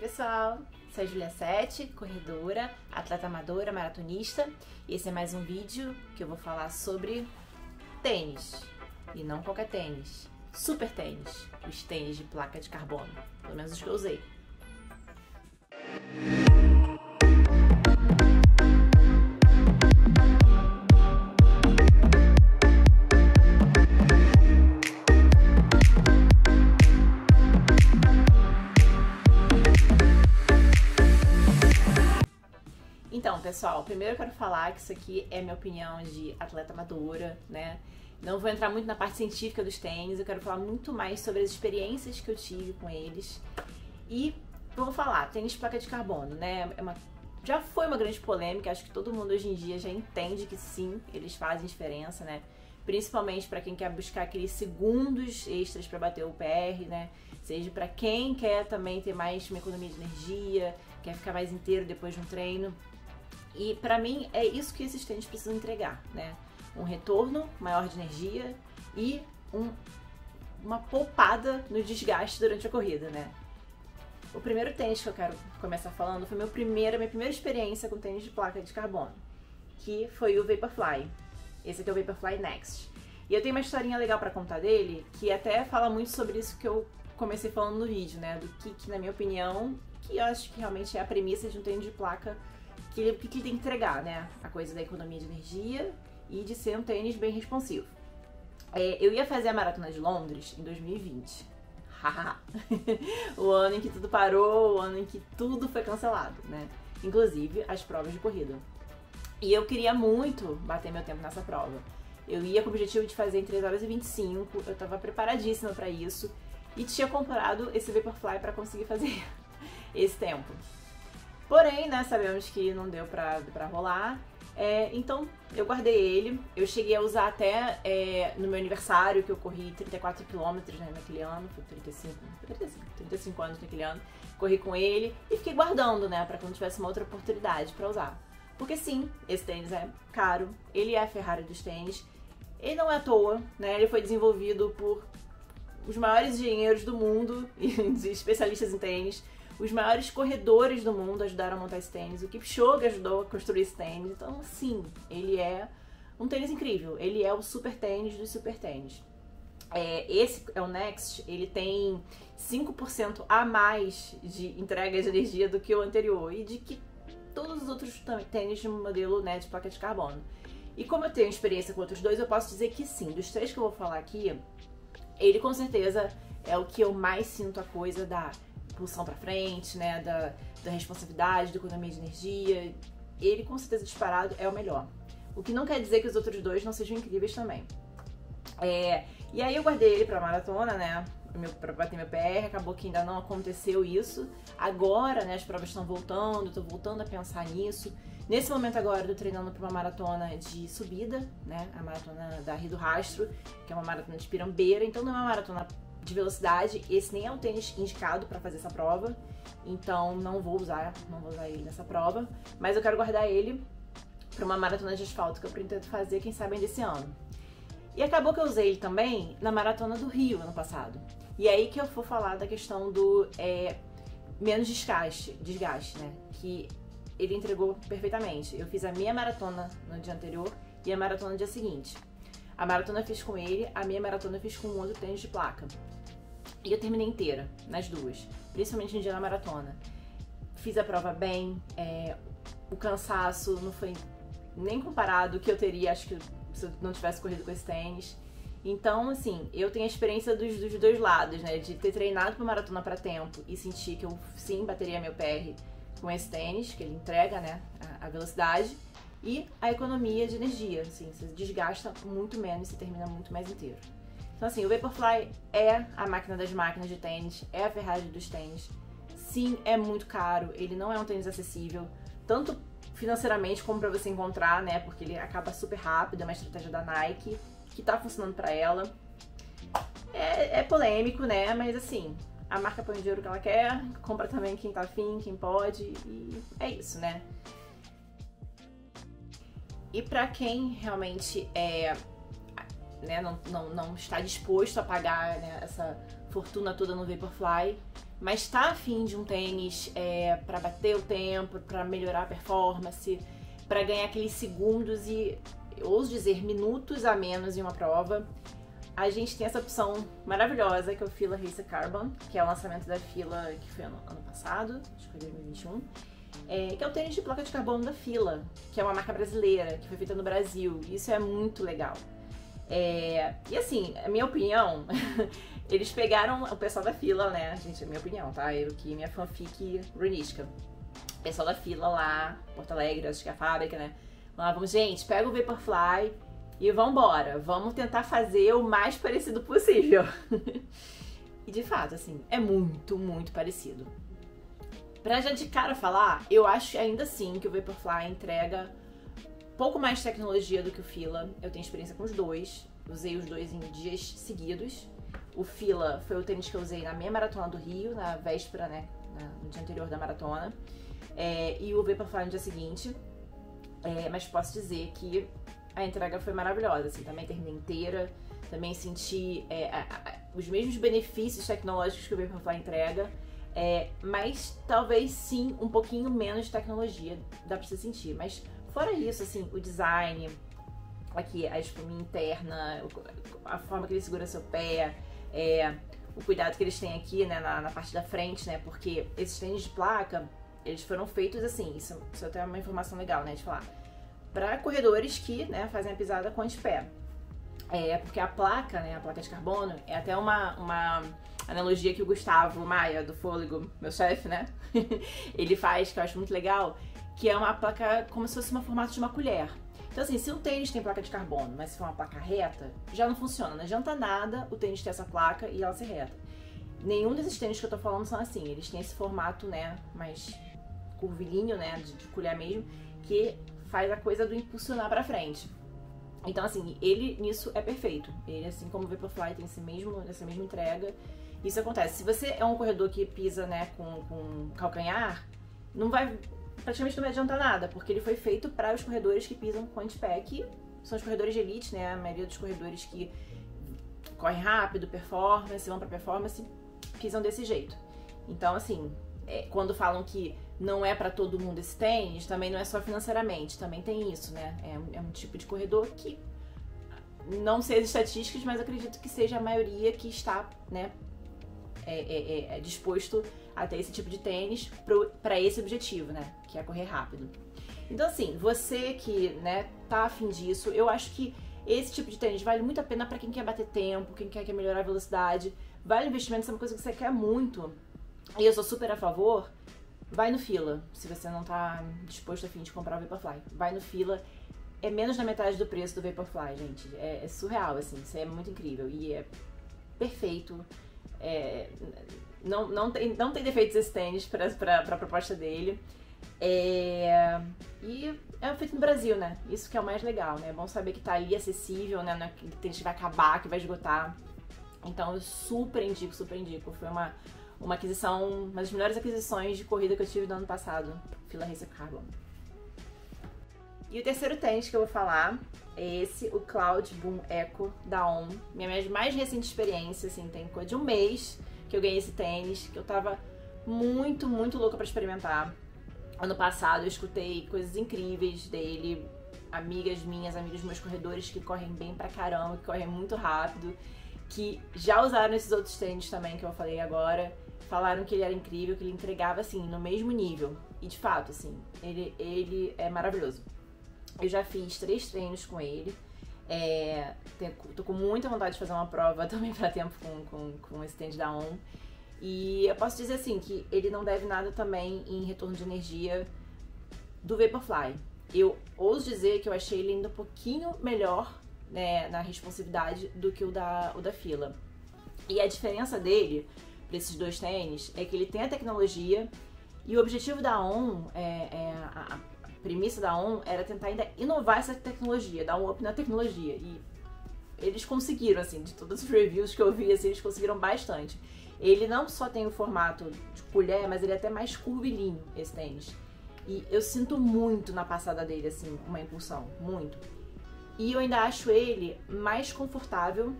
pessoal, sou a Julia Sete, corredora, atleta amadora, maratonista. E esse é mais um vídeo que eu vou falar sobre tênis. E não qualquer tênis, super tênis, os tênis de placa de carbono, pelo menos os que eu usei. Pessoal, primeiro eu quero falar que isso aqui é minha opinião de atleta amadora, né? Não vou entrar muito na parte científica dos tênis, eu quero falar muito mais sobre as experiências que eu tive com eles. E vamos falar, tênis placa de carbono, né? É uma, já foi uma grande polêmica, acho que todo mundo hoje em dia já entende que sim, eles fazem diferença, né? Principalmente para quem quer buscar aqueles segundos extras para bater o PR, né? Seja para quem quer também ter mais uma economia de energia, quer ficar mais inteiro depois de um treino. E para mim é isso que esses tênis precisam entregar, né? Um retorno maior de energia e um, uma poupada no desgaste durante a corrida, né? O primeiro tênis que eu quero começar falando foi meu primeiro, minha primeira experiência com tênis de placa de carbono, que foi o Vaporfly. Esse aqui é o Vaporfly Next. E eu tenho uma historinha legal para contar dele, que até fala muito sobre isso que eu comecei falando no vídeo, né? Do que, que, na minha opinião, que eu acho que realmente é a premissa de um tênis de placa que ele, que ele tem que entregar, né? A coisa da economia de energia e de ser um tênis bem responsivo. É, eu ia fazer a maratona de Londres em 2020. o ano em que tudo parou, o ano em que tudo foi cancelado, né? Inclusive as provas de corrida. E eu queria muito bater meu tempo nessa prova. Eu ia com o objetivo de fazer em 3 horas e 25, eu tava preparadíssima para isso e tinha comprado esse Vaporfly para conseguir fazer esse tempo. Porém, né, sabemos que não deu pra, pra rolar. É, então, eu guardei ele. Eu cheguei a usar até é, no meu aniversário, que eu corri 34 quilômetros né, naquele ano. Foi 35, 35, 35 anos naquele ano. Corri com ele e fiquei guardando, né, pra quando tivesse uma outra oportunidade para usar. Porque sim, esse tênis é caro. Ele é a Ferrari dos tênis. Ele não é à toa, né? Ele foi desenvolvido por os maiores engenheiros do mundo e especialistas em tênis os maiores corredores do mundo ajudaram a montar esse tênis. O Kipchoge ajudou a construir esse tênis. Então, sim, ele é um tênis incrível. Ele é o super tênis dos super tênis. É, esse é o Next, ele tem 5% a mais de entrega de energia do que o anterior e de que todos os outros tênis de modelo né, de placa de carbono. E como eu tenho experiência com outros dois, eu posso dizer que sim, dos três que eu vou falar aqui, ele com certeza é o que eu mais sinto a coisa da impulsão para frente, né, da, da responsabilidade, da economia de energia. Ele, com certeza, disparado, é o melhor. O que não quer dizer que os outros dois não sejam incríveis também. É, e aí eu guardei ele pra maratona, né? Meu, pra bater meu PR, acabou que ainda não aconteceu isso. Agora, né, as provas estão voltando, tô voltando a pensar nisso. Nesse momento agora, eu tô treinando pra uma maratona de subida, né? A maratona da Rio do Rastro, que é uma maratona de pirambeira. Então não é uma maratona de velocidade. Esse nem é um tênis indicado para fazer essa prova, então não vou usar, não vou usar ele nessa prova, mas eu quero guardar ele para uma maratona de asfalto que eu pretendo fazer, quem sabe ainda esse ano. E acabou que eu usei ele também na maratona do Rio ano passado. E é aí que eu vou falar da questão do é, menos desgaste, desgaste, né? Que ele entregou perfeitamente. Eu fiz a minha maratona no dia anterior e a maratona no dia seguinte. A maratona eu fiz com ele, a minha maratona eu fiz com um outro tênis de placa. E eu terminei inteira, nas duas, principalmente no dia da maratona. Fiz a prova bem, é, o cansaço não foi nem comparado o que eu teria, acho que se eu não tivesse corrido com esse tênis. Então, assim, eu tenho a experiência dos, dos dois lados, né? De ter treinado pra maratona para tempo e sentir que eu sim bateria meu PR com esse tênis, que ele entrega, né, a, a velocidade e a economia de energia, assim, você desgasta muito menos e termina muito mais inteiro. Então assim, o Vaporfly é a máquina das máquinas de tênis, é a Ferrari dos tênis. Sim, é muito caro, ele não é um tênis acessível, tanto financeiramente como para você encontrar, né, porque ele acaba super rápido, é uma estratégia da Nike que tá funcionando para ela. É, é polêmico, né, mas assim, a marca põe o dinheiro que ela quer, compra também quem tá afim, quem pode, e é isso, né. E para quem realmente é, né, não, não, não está disposto a pagar né, essa fortuna toda no Vaporfly, mas tá afim de um tênis é, para bater o tempo, para melhorar a performance, para ganhar aqueles segundos e, ouso dizer, minutos a menos em uma prova, a gente tem essa opção maravilhosa que é o Fila Racer Carbon, que é o lançamento da Fila que foi ano, ano passado, acho que foi 2021. É, que é o tênis de placa de carbono da Fila, que é uma marca brasileira, que foi feita no Brasil. Isso é muito legal. É, e assim, a minha opinião, eles pegaram o pessoal da fila, né? Gente, é minha opinião, tá? Eu que minha fanfic runística. Pessoal da fila lá, Porto Alegre, acho que é a fábrica, né? Vamos, gente, pega o Vaporfly e vambora. Vamos tentar fazer o mais parecido possível. e de fato, assim, é muito, muito parecido. Pra já de cara falar, eu acho ainda assim que o Vaporfly entrega pouco mais tecnologia do que o Fila. Eu tenho experiência com os dois. Usei os dois em dias seguidos. O Fila foi o tênis que eu usei na minha maratona do Rio, na véspera, né? no dia anterior da maratona. É, e o Vaporfly no dia seguinte. É, mas posso dizer que a entrega foi maravilhosa, assim, também terminei inteira, também senti é, a, a, os mesmos benefícios tecnológicos que o Vaporfly entrega, é, mas talvez sim um pouquinho menos de tecnologia, dá pra você sentir. Mas fora isso, assim, o design, aqui a espuminha interna, a forma que ele segura seu pé, é, o cuidado que eles têm aqui, né, na, na, parte da frente, né, porque esses tênis de placa, eles foram feitos assim, isso, isso é até é uma informação legal, né, de falar, para corredores que, né, fazem a pisada com antepé. É, porque a placa, né, a placa de carbono, é até uma, uma analogia que o Gustavo Maia, do Fôlego, meu chefe, né, ele faz, que eu acho muito legal, que é uma placa como se fosse um formato de uma colher. Então, assim, se o tênis tem placa de carbono, mas se for uma placa reta, já não funciona. Não adianta nada o tênis ter essa placa e ela ser reta. Nenhum desses tênis que eu tô falando são assim. Eles têm esse formato, né, mais curvilíneo, né, de, de colher mesmo, que faz a coisa do impulsionar para frente. Então, assim, ele nisso é perfeito. Ele, assim como o Vaporfly, tem esse mesmo, essa mesma entrega. Isso acontece. Se você é um corredor que pisa, né, com, com calcanhar, não vai praticamente não vai adiantar nada, porque ele foi feito para os corredores que pisam com anti-pack, são os corredores de elite, né? A maioria dos corredores que correm rápido, performance, vão para performance, pisam desse jeito. Então, assim, é, quando falam que não é para todo mundo esse tênis, também não é só financeiramente, também tem isso, né? É um, é um tipo de corredor que não sei as estatísticas, mas acredito que seja a maioria que está, né, é, é, é, é disposto a ter esse tipo de tênis para esse objetivo, né? Que é correr rápido. Então, assim, você que, né, tá afim disso, eu acho que esse tipo de tênis vale muito a pena para quem quer bater tempo, quem quer, quer melhorar a velocidade. Vale investimento, se é uma coisa que você quer muito. E eu sou super a favor. Vai no fila, se você não tá disposto a fim de comprar o Vaporfly. Vai no fila. É menos da metade do preço do Vaporfly, gente. É, é surreal, assim. Isso é muito incrível. E é perfeito. É, não, não, tem, não tem defeitos esse tênis pra, pra, pra proposta dele. É... E é feito no Brasil, né? Isso que é o mais legal, né? É bom saber que tá ali acessível, né? É que tênis vai acabar, que vai esgotar. Então eu super indico, super indico. Foi uma, uma aquisição, uma das melhores aquisições de corrida que eu tive no ano passado. Fila Racer Carbon. E o terceiro tênis que eu vou falar é esse, o Cloud Boom Echo da ON. Minha mais recente experiência, assim, tem coisa de um mês que eu ganhei esse tênis, que eu tava muito, muito louca para experimentar. Ano passado eu escutei coisas incríveis dele, amigas minhas, amigos meus corredores que correm bem pra caramba, que correm muito rápido, que já usaram esses outros tênis também que eu falei agora, falaram que ele era incrível, que ele entregava assim no mesmo nível. E de fato, assim, ele, ele é maravilhoso. Eu já fiz três treinos com ele. É, tô com muita vontade de fazer uma prova também para tempo com, com, com esse tênis da ON. E eu posso dizer assim que ele não deve nada também em retorno de energia do Vaporfly. Eu ouso dizer que eu achei ele ainda um pouquinho melhor né, na responsividade do que o da, o da fila. E a diferença dele para esses dois tênis é que ele tem a tecnologia e o objetivo da ON é, é a, premissa da ON era tentar ainda inovar essa tecnologia, dar um up na tecnologia. E eles conseguiram, assim, de todos os reviews que eu vi, assim, eles conseguiram bastante. Ele não só tem o formato de colher, mas ele é até mais curvilíneo, esse tênis. E eu sinto muito na passada dele, assim, uma impulsão, muito. E eu ainda acho ele mais confortável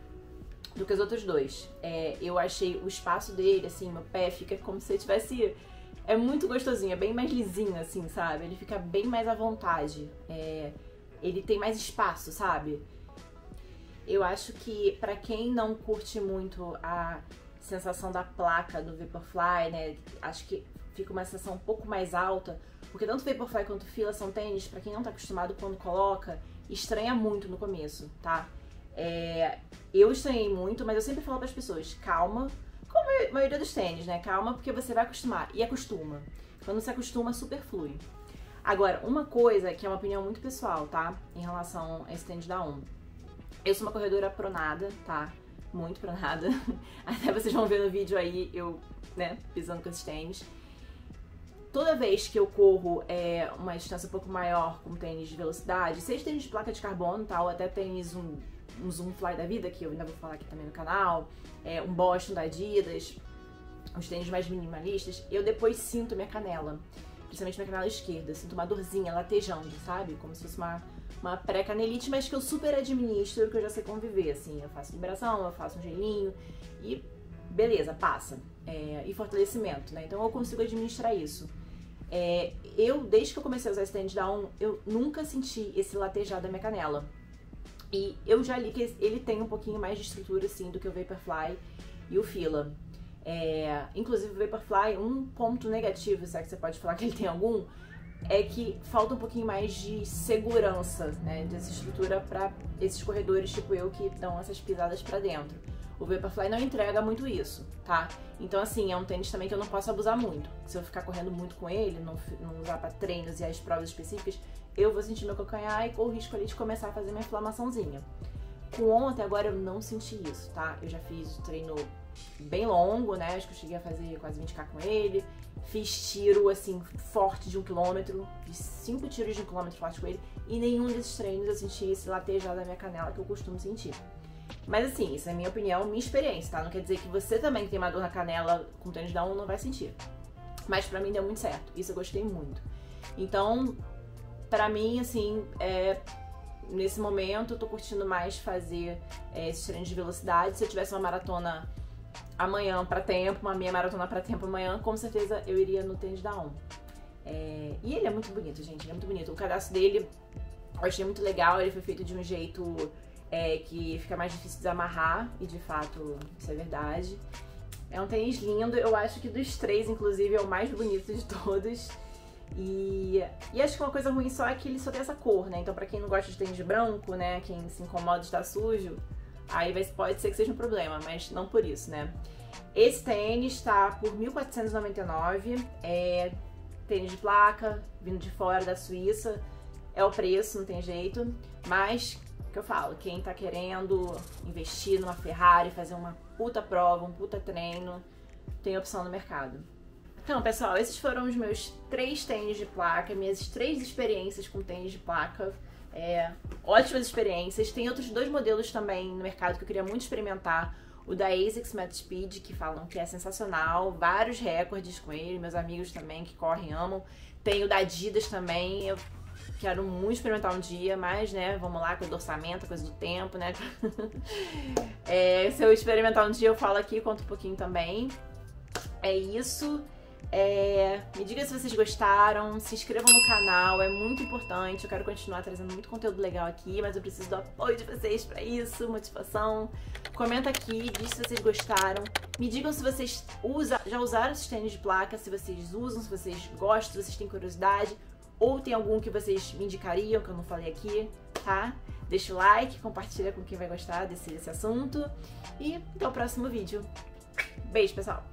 do que os outros dois. É, eu achei o espaço dele, assim, meu pé fica como se ele tivesse. É muito gostosinho, é bem mais lisinho, assim, sabe? Ele fica bem mais à vontade. É, ele tem mais espaço, sabe? Eu acho que para quem não curte muito a sensação da placa do Vaporfly, né? Acho que fica uma sensação um pouco mais alta, porque tanto Vaporfly quanto Fila são tênis, para quem não tá acostumado quando coloca, estranha muito no começo, tá? É, eu estranhei muito, mas eu sempre falo para as pessoas, calma, como a maioria dos tênis, né? Calma, porque você vai acostumar. E acostuma. Quando se acostuma, super flui. Agora, uma coisa que é uma opinião muito pessoal, tá? Em relação a esse tênis da 1. Eu sou uma corredora pronada, tá? Muito pronada. Até vocês vão ver no vídeo aí eu, né, pisando com esses tênis. Toda vez que eu corro é, uma distância um pouco maior com tênis de velocidade, seja tênis de placa de carbono? Ou até tênis um um Zoom Fly da vida, que eu ainda vou falar aqui também no canal, é, um Boston da Adidas, os tênis mais minimalistas, eu depois sinto minha canela, principalmente minha canela esquerda, sinto uma dorzinha latejando, sabe? Como se fosse uma, uma pré-canelite, mas que eu super administro, que eu já sei conviver, assim, eu faço liberação, eu faço um gelinho e beleza, passa. É, e fortalecimento, né? Então eu consigo administrar isso. É, eu, desde que eu comecei a usar da On, eu nunca senti esse latejar da minha canela. E eu já li que ele tem um pouquinho mais de estrutura, assim, do que o Vaporfly e o Fila. É, inclusive, o Vaporfly, um ponto negativo, se é que você pode falar que ele tem algum, é que falta um pouquinho mais de segurança, né, dessa estrutura para esses corredores tipo eu que dão essas pisadas para dentro. O Vaporfly não entrega muito isso, tá? Então, assim, é um tênis também que eu não posso abusar muito. Se eu ficar correndo muito com ele, não, não usar para treinos e as provas específicas, eu vou sentir meu calcanhar e corro o risco ali de começar a fazer minha inflamaçãozinha. Com ontem agora eu não senti isso, tá? Eu já fiz treino bem longo, né? Acho que eu cheguei a fazer quase 20k com ele. Fiz tiro, assim, forte de um quilômetro. Fiz cinco tiros de um quilômetro forte com ele. E nenhum desses treinos eu senti esse latejar da minha canela que eu costumo sentir. Mas assim, isso é minha opinião, minha experiência, tá? Não quer dizer que você também que tem uma dor na canela com tênis 1 não vai sentir. Mas pra mim deu muito certo. Isso eu gostei muito. Então, para mim, assim, é, nesse momento eu tô curtindo mais fazer é, esses treinos de velocidade. Se eu tivesse uma maratona amanhã para tempo, uma meia maratona para tempo amanhã, com certeza eu iria no tênis da ON. É, e ele é muito bonito, gente, ele é muito bonito. O cadastro dele eu achei muito legal, ele foi feito de um jeito é, que fica mais difícil de desamarrar, e de fato isso é verdade. É um tênis lindo, eu acho que dos três, inclusive, é o mais bonito de todos. E, e acho que uma coisa ruim só é que ele só tem essa cor, né? Então, pra quem não gosta de tênis branco, né? Quem se incomoda de estar sujo, aí pode ser que seja um problema, mas não por isso, né? Esse tênis tá por 1.499, é tênis de placa, vindo de fora da Suíça. É o preço, não tem jeito. Mas, que eu falo, quem tá querendo investir numa Ferrari, fazer uma puta prova, um puta treino, tem opção no mercado. Então, pessoal, esses foram os meus três tênis de placa, minhas três experiências com tênis de placa. É, ótimas experiências. Tem outros dois modelos também no mercado que eu queria muito experimentar. O da ASICS Match Speed, que falam que é sensacional, vários recordes com ele, meus amigos também que correm amam. Tem o da Adidas também, eu quero muito experimentar um dia, mas, né, vamos lá, coisa do orçamento, coisa do tempo, né? é, se eu experimentar um dia, eu falo aqui, conto um pouquinho também. É isso. É, me diga se vocês gostaram, se inscrevam no canal, é muito importante. Eu quero continuar trazendo muito conteúdo legal aqui, mas eu preciso do apoio de vocês para isso, motivação. Comenta aqui, diz se vocês gostaram. Me digam se vocês usa, já usaram esses tênis de placa, se vocês usam, se vocês gostam, se vocês têm curiosidade. Ou tem algum que vocês me indicariam, que eu não falei aqui, tá? Deixa o like, compartilha com quem vai gostar desse, desse assunto. E até o próximo vídeo. Beijo, pessoal!